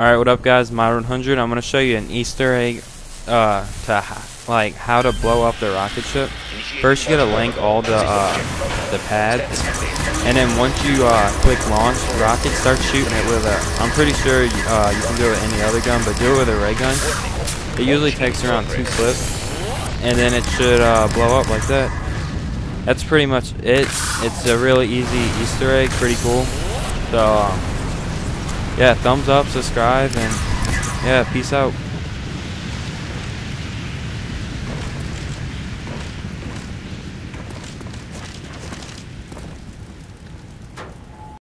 Alright, what up guys, Mod100. I'm going to show you an Easter egg uh, to like how to blow up the rocket ship. First you gotta link all the uh, the pads, and then once you uh, click launch, rocket start shooting it with a. I'm pretty sure uh, you can do it with any other gun, but do it with a ray gun. It usually takes around two clips, and then it should uh, blow up like that. That's pretty much it. It's a really easy Easter egg, pretty cool. So. Um, yeah, thumbs up, subscribe, and yeah, peace out.